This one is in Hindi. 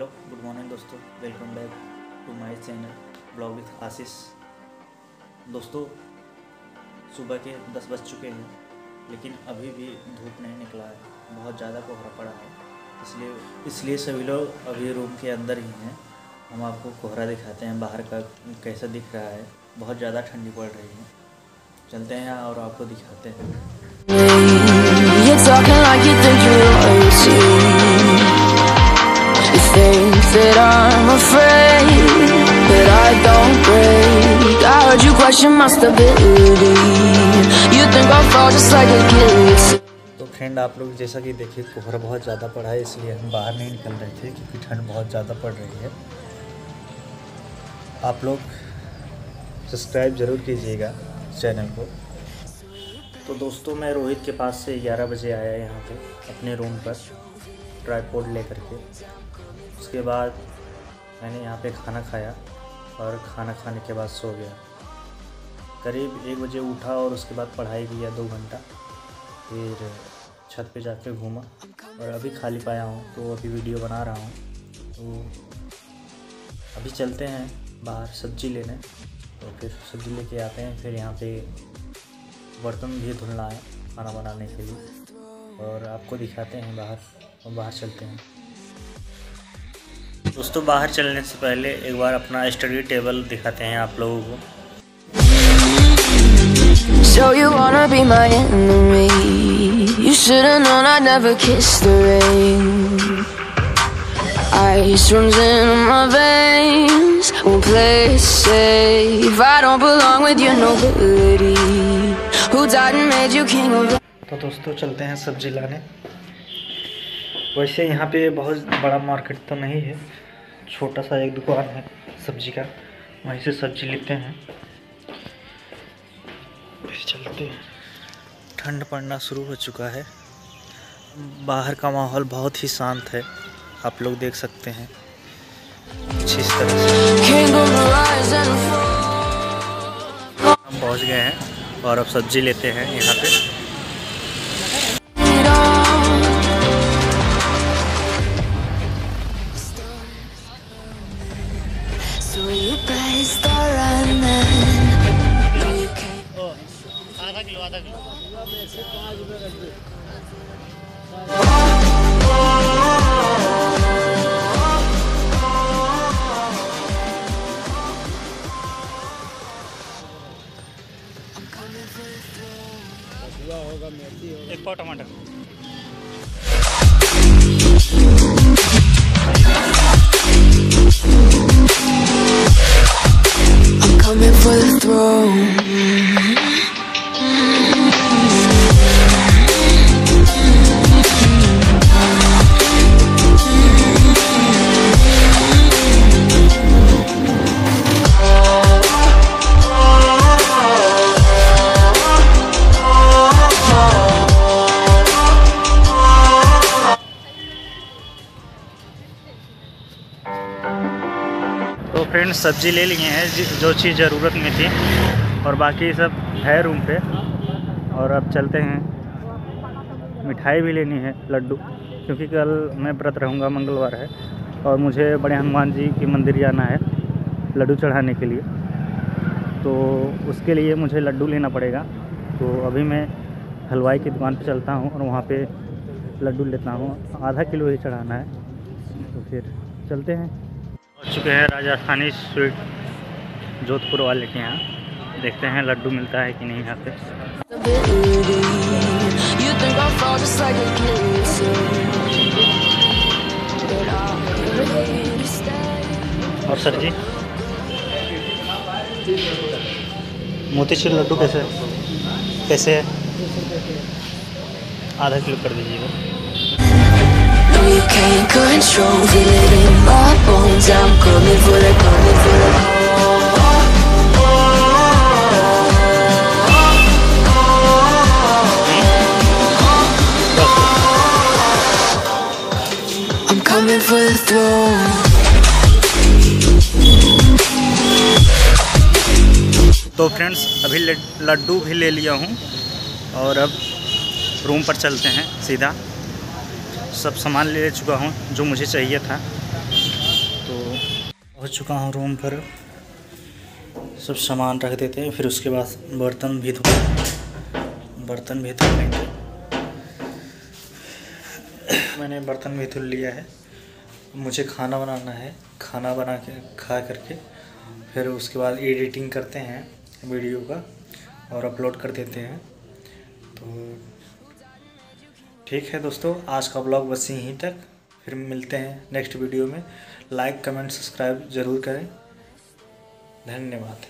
हेलो, गुड मॉर्निंग दोस्तों। Welcome back to my channel blog with Ashish. दोस्तों, सुबह के दस बज चुके हैं, लेकिन अभी भी धूप नहीं निकला है। बहुत ज़्यादा कोहरा पड़ा है। इसलिए इसलिए सभी लोग अभी रूम के अंदर ही हैं। हम आपको कोहरा दिखाते हैं, बाहर का कैसा दिख रहा है। बहुत ज़्यादा ठंडी पड़ रही है। चलते हैं और आपको दिखाते हैं। That I'm afraid, but I don't break. I heard you question my stability. You think I'll fall just like a guillotine. तो फ्रेंड आप लोग जैसा कि देखिए कोहरा बहुत ज़्यादा पड़ा है इसलिए हम बाहर नहीं निकल रहे थे क्योंकि ठंड बहुत ज़्यादा पड़ रही है आप लोग सब्सक्राइब ज़रूर कीजिएगा चैनल को तो दोस्तों मैं रोहित के पास से 11 बजे आया यहाँ पे अपने रूम पर ट्राईपोर्ड लेकर के उसके बाद मैंने यहाँ पे खाना खाया और खाना खाने के बाद सो गया। करीब एक बजे उठा और उसके बाद पढ़ाई किया दो घंटा। फिर छत पे जाके घूमा और अभी खाली पाया हूँ तो अभी वीडियो बना रहा हूँ। तो अभी चलते हैं बाहर सब्ज़ी लेने। तो फिर सब्ज़ी लेके आते हैं, फिर यहाँ पे बर्तन भी धुलना है खाना बनाने के लिए। और आपको दिखाते हैं बाहर और बाहर चलते हैं। दोस्तों बाहर चलने से पहले एक बार अपना स्टडी टेबल दिखाते हैं आप लोगों को So you wanna be my enemy? You should've known I'd never kiss the rain. Ice runs in my veins. Won't play safe. I don't belong with your nobility. Who died and made you king of? तो दोस्तों चलते हैं सब्ज़ी लाने वैसे यहाँ पे बहुत बड़ा मार्केट तो नहीं है। छोटा सा एक दुकान है सब्ज़ी का। वहीं से सब्ज़ी लेते हैं। चलते हैं। ठंड पड़ना शुरू हो चुका है। बाहर का माहौल बहुत ही शांत है। आप लोग देख सकते हैं। इस तरह से. हम पहुँच गए हैं और अब सब्ज़ी लेते हैं यहाँ पे। Can't. एक पाव टमाटर फ्रेंड्स सब्ज़ी ले लिए हैं, जो चीज़ ज़रूरत में थी, और बाकी सब है रूम पे। और अब चलते हैं। मिठाई भी लेनी है, लड्डू, क्योंकि कल मैं व्रत रहूँगा, मंगलवार है, और मुझे बड़े हनुमान जी के मंदिर जाना है, लड्डू चढ़ाने के लिए। तो उसके लिए मुझे लड्डू लेना पड़ेगा। तो अभी मैं हलवाई की दुकान पे चलता हूँ, और वहाँ पे लड्डू लेता हूँ। आधा किलो ही चढ़ाना है। तो फिर चलते हैं। पहुँच चुके हैं राजस्थानी स्वीट जोधपुर वाले के यहाँ। देखते हैं लड्डू मिलता है कि नहीं यहाँ पे. और सर जी? मोतीचूर लड्डू कैसे कैसे है? आधा किलो कर दीजिएगा। You can't control Feel it in my bones I'm coming for the, coming for the I'm coming for the throne तो फ्रेंड्स अभी लड्डू भी ले लिया हूँ और अब रूम पर चलते हैं सीधा सब सामान ले चुका हूँ, जो मुझे चाहिए था। पहुँच चुका हूँ रूम पर। सब सामान रख देते हैं, फिर उसके बाद बर्तन भी धो बर्तन भी धो लेंगे। मैंने बर्तन भी धुल लिया है। मुझे खाना बनाना है, खाना बना के खा करके। फिर उसके बाद एडिटिंग करते हैं वीडियो का और अपलोड कर देते हैं। तो ठीक है दोस्तों, आज का ब्लॉग बस यहीं तक। फिर मिलते हैं नेक्स्ट वीडियो में। लाइक कमेंट सब्सक्राइब ज़रूर करें। धन्यवाद।